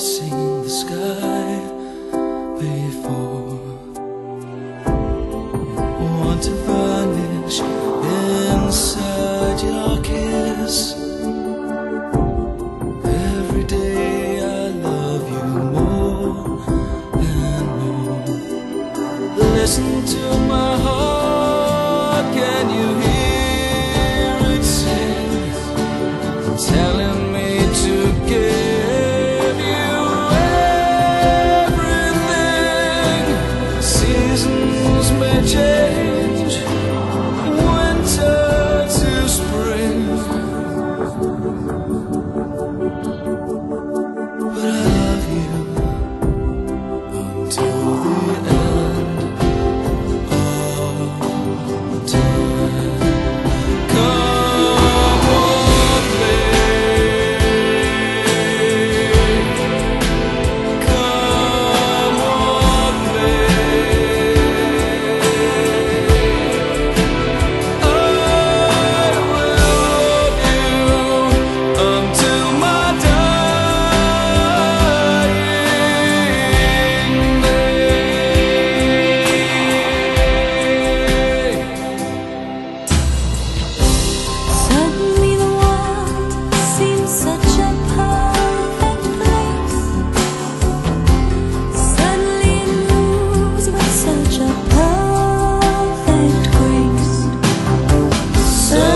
Senhor. change.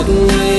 away.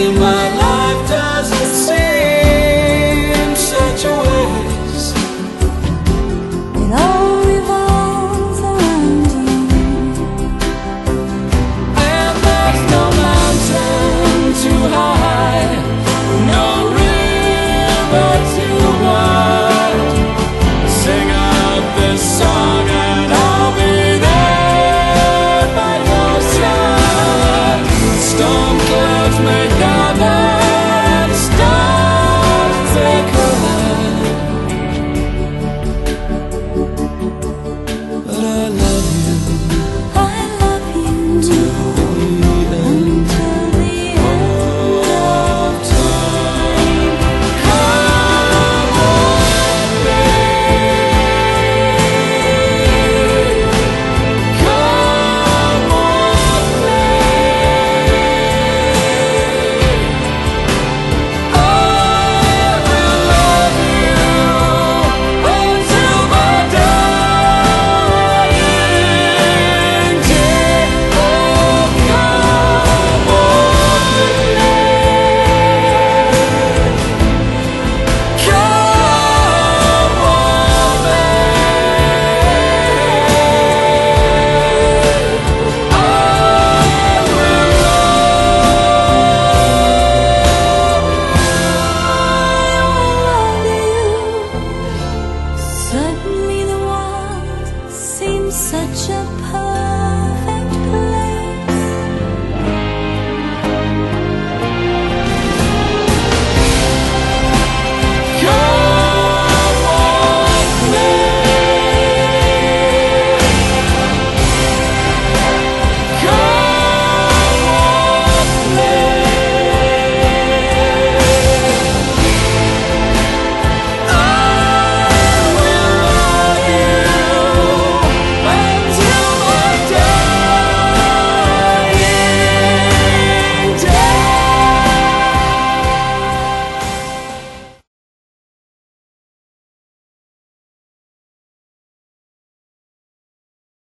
such a poem.